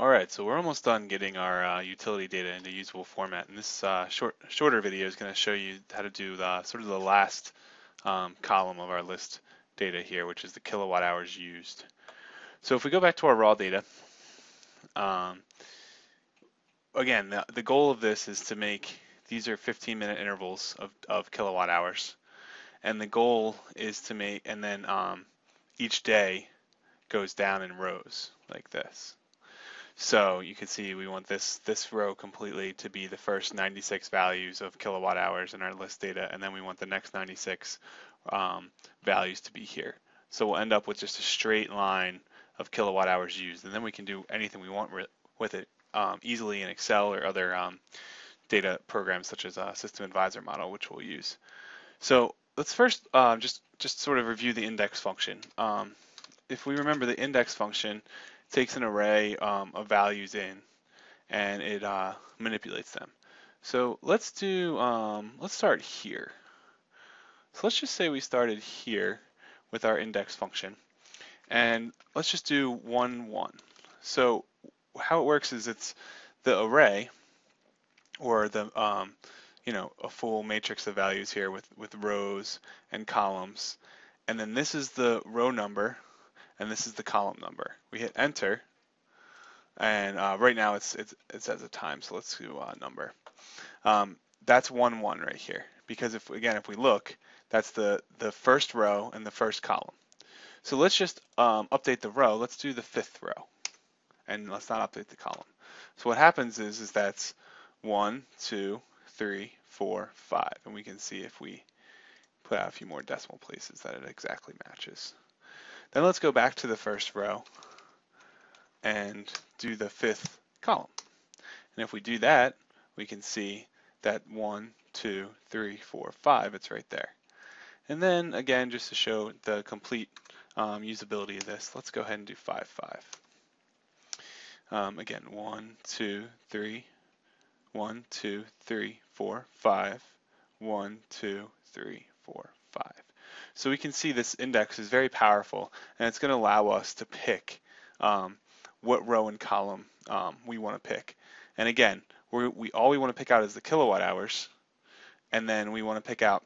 All right, so we're almost done getting our uh, utility data into usable format, and this uh, short, shorter video is going to show you how to do the sort of the last um, column of our list data here, which is the kilowatt hours used. So if we go back to our raw data, um, again, the, the, goal of this is to make these are 15 minute intervals of, of kilowatt hours, and the goal is to make, and then um, each day goes down in rows like this. So you can see we want this this row completely to be the first 96 values of kilowatt hours in our list data, and then we want the next 96 um, values to be here. So we'll end up with just a straight line of kilowatt hours used, and then we can do anything we want with it um, easily in Excel or other um, data programs such as a System Advisor model, which we'll use. So let's first uh, just just sort of review the index function. Um, if we remember the index function, takes an array um, of values in and it uh, manipulates them. So let's do, um, let's start here. So let's just say we started here with our index function and let's just do one, one. So how it works is it's the array or the, um, you know, a full matrix of values here with, with rows and columns. And then this is the row number and this is the column number. We hit enter, and uh, right now it's, it's, it says a time, so let's do a number. Um, that's one one right here, because if again, if we look, that's the, the first row and the first column. So let's just um, update the row. Let's do the fifth row, and let's not update the column. So what happens is, is that's one, two, three, four, five, and we can see if we put out a few more decimal places that it exactly matches. Then let's go back to the first row and do the fifth column. And if we do that, we can see that one, two, three, four, five, it's right there. And then again, just to show the complete um, usability of this, let's go ahead and do five, five. Um, again, one, two, three, one, two, three, four, five, one, two, three, four, five. So we can see this index is very powerful and it's going to allow us to pick um, what row and column um, we want to pick. And again, we all we want to pick out is the kilowatt hours and then we want to pick out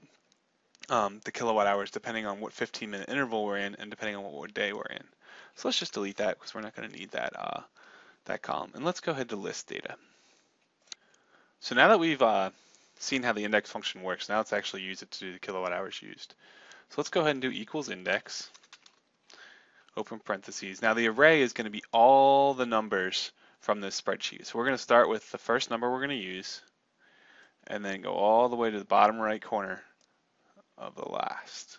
um, the kilowatt hours depending on what 15 minute interval we're in and depending on what day we're in. So let's just delete that because we're not going to need that, uh, that column. And let's go ahead to list data. So now that we've uh, seen how the index function works, now let's actually use it to do the kilowatt hours used. So let's go ahead and do equals index, open parentheses. Now the array is going to be all the numbers from this spreadsheet. So we're going to start with the first number we're going to use and then go all the way to the bottom right corner of the last.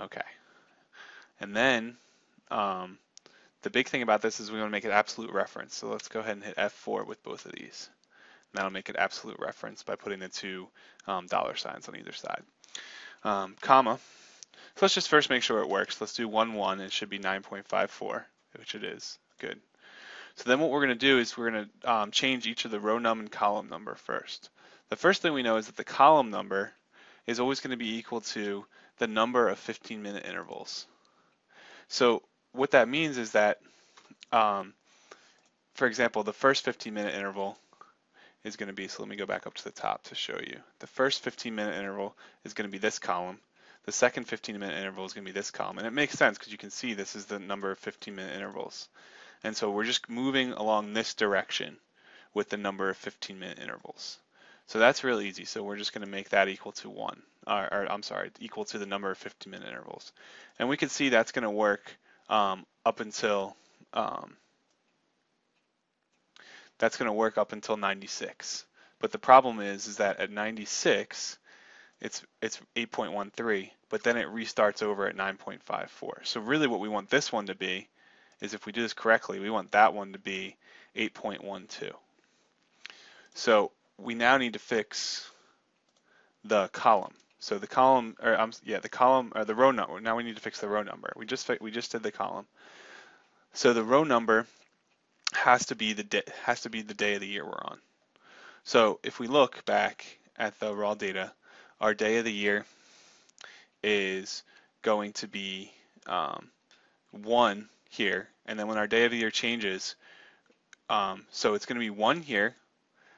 Okay. And then um, the big thing about this is we want to make it absolute reference. So let's go ahead and hit F4 with both of these. And that'll make it absolute reference by putting the two um, dollar signs on either side um, comma. So let's just first make sure it works. Let's do 1, 1. It should be 9.54, which it is. Good. So then what we're going to do is we're going to um, change each of the row num and column number first. The first thing we know is that the column number is always going to be equal to the number of 15 minute intervals. So what that means is that, um, for example, the first 15 minute interval is going to be, so let me go back up to the top to show you. The first 15 minute interval is going to be this column. The second 15 minute interval is going to be this column. And it makes sense because you can see this is the number of 15 minute intervals. And so we're just moving along this direction with the number of 15 minute intervals. So that's really easy. So we're just going to make that equal to 1, or, or, I'm sorry, equal to the number of 15 minute intervals. And we can see that's going to work um, up until um, that's going to work up until 96. But the problem is, is that at 96, it's it's 8.13, but then it restarts over at 9.54. So really what we want this one to be is if we do this correctly, we want that one to be 8.12. So we now need to fix the column. So the column, or um, yeah, the column or the row number. Now we need to fix the row number. We just we just did the column. So the row number has to be the day, has to be the day of the year we're on. So if we look back at the raw data, our day of the year is going to be um, one here, and then when our day of the year changes, um, so it's going to be one here,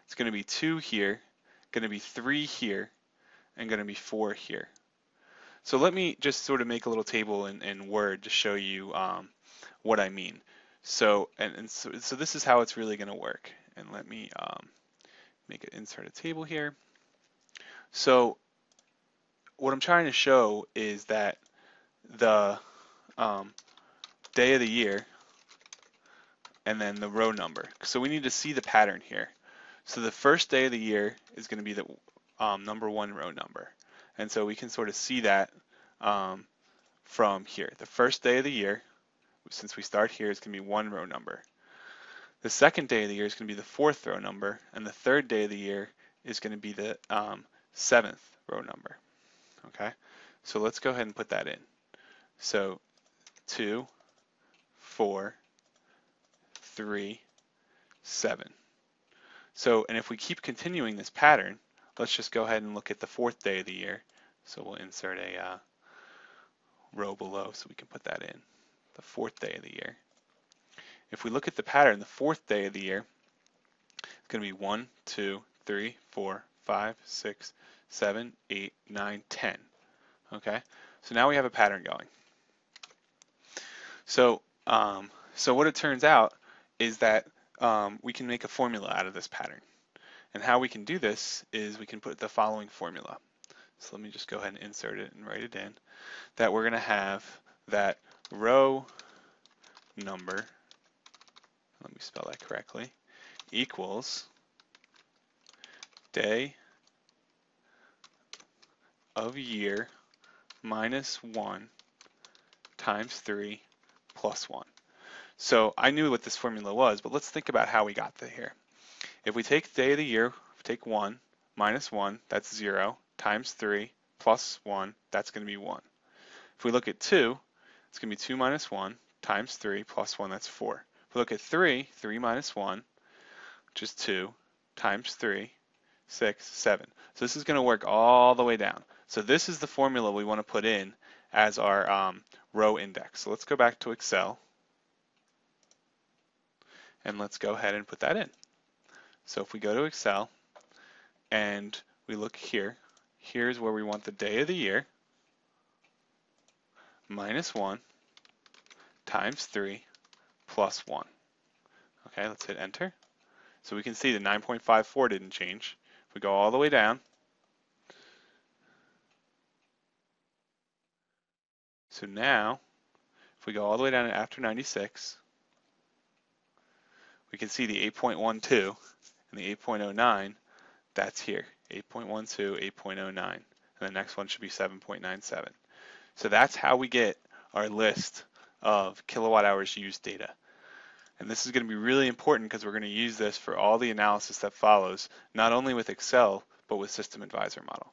it's going to be two here, going to be three here, and going to be four here. So let me just sort of make a little table in, in Word to show you um, what I mean. So, and, and so, so, this is how it's really going to work. And let me um, make it insert a table here. So what I'm trying to show is that the um, day of the year and then the row number. So we need to see the pattern here. So the first day of the year is going to be the um, number one row number. And so we can sort of see that um, from here. The first day of the year, since we start here, is going to be one row number. The second day of the year is going to be the fourth row number, and the third day of the year is going to be the um, seventh row number. Okay, so let's go ahead and put that in. So two, four, three, seven. So, and if we keep continuing this pattern, let's just go ahead and look at the fourth day of the year. So we'll insert a uh, row below so we can put that in, the fourth day of the year. If we look at the pattern, the fourth day of the year, it's going to be 1, 2, 3, 4, 5, 6, 7, 8, 9, 10. Okay, so now we have a pattern going. So, um, so what it turns out is that um, we can make a formula out of this pattern. And how we can do this is we can put the following formula. So let me just go ahead and insert it and write it in. That we're going to have that row number, let me spell that correctly, equals day of year minus 1 times 3 plus 1. So I knew what this formula was, but let's think about how we got to here. If we take day of the year, take 1 minus 1, that's 0, times 3 plus 1, that's going to be 1. If we look at 2, it's going to be 2 minus 1 times 3 plus 1, that's 4. If we look at 3, 3 minus 1, which is 2, times 3, 6, 7. So this is going to work all the way down. So this is the formula we want to put in as our um, row index. So let's go back to Excel and let's go ahead and put that in. So if we go to Excel and we look here, here's where we want the day of the year minus 1 times 3 plus 1. Okay, let's hit enter. So we can see the 9.54 didn't change. If we go all the way down, so now, if we go all the way down to after 96, we can see the 8.12 and the 8.09, that's here, 8.12, 8.09, and the next one should be 7.97. So that's how we get our list of kilowatt hours used data. And this is going to be really important because we're going to use this for all the analysis that follows, not only with Excel, but with System Advisor model.